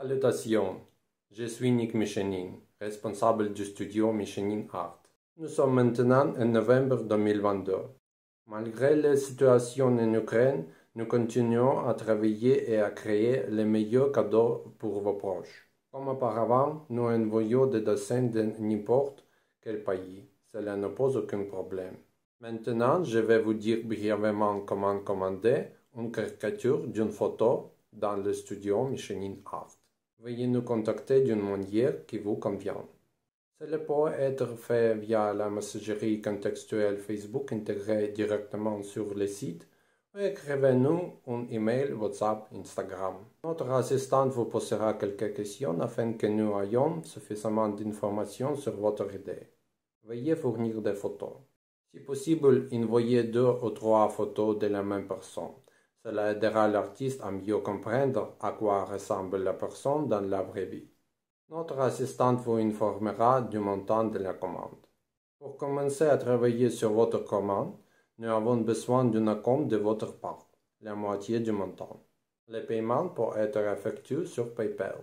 Salutations, je suis Nick Michenin, responsable du studio Michenin Art. Nous sommes maintenant en novembre 2022. Malgré la situation en Ukraine, nous continuons à travailler et à créer les meilleurs cadeaux pour vos proches. Comme auparavant, nous envoyons des dessins de n'importe quel pays. Cela ne pose aucun problème. Maintenant, je vais vous dire brièvement comment commander une caricature d'une photo dans le studio Michelin Art. Veuillez nous contacter d'une manière qui vous convient. Cela peut être fait via la messagerie contextuelle Facebook intégrée directement sur le site ou écrivez-nous un email, WhatsApp, Instagram. Notre assistante vous posera quelques questions afin que nous ayons suffisamment d'informations sur votre idée. Veuillez fournir des photos. Si possible, envoyez deux ou trois photos de la même personne. Cela aidera l'artiste à mieux comprendre à quoi ressemble la personne dans la vraie vie. Notre assistante vous informera du montant de la commande. Pour commencer à travailler sur votre commande, nous avons besoin d'une compte de votre part, la moitié du montant. Le paiement peut être effectué sur PayPal.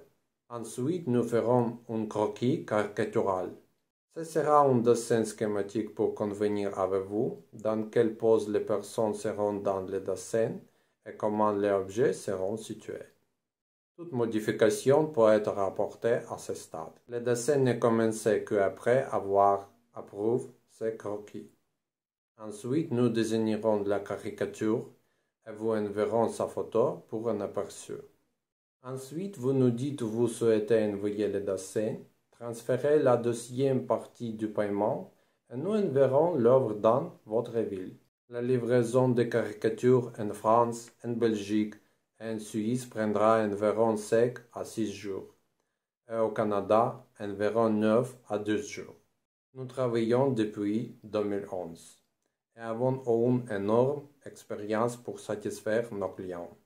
Ensuite, nous ferons un croquis caricatural ce sera un dessin schématique pour convenir avec vous dans quelle pose les personnes seront dans le dessin et comment les objets seront situés. Toute modification peut être rapportée à ce stade. Le dessin n'est commencé qu'après avoir approuvé ces croquis. Ensuite, nous désignerons la caricature et vous enverrons sa photo pour un aperçu. Ensuite, vous nous dites où vous souhaitez envoyer le dessin Transférez la deuxième partie du paiement et nous enverrons l'œuvre dans votre ville. La livraison des caricatures en France, en Belgique et en Suisse prendra environ 5 à 6 jours et au Canada environ 9 à 12 jours. Nous travaillons depuis 2011 et avons une énorme expérience pour satisfaire nos clients.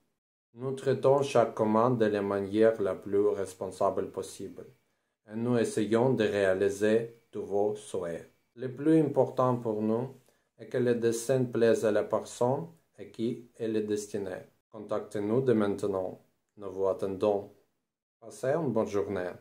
Nous traitons chaque commande de la manière la plus responsable possible et nous essayons de réaliser tous vos souhaits. Le plus important pour nous est que le dessin plaise à la personne à qui elle est destinée. Contactez-nous dès maintenant. Nous vous attendons. Passez une bonne journée.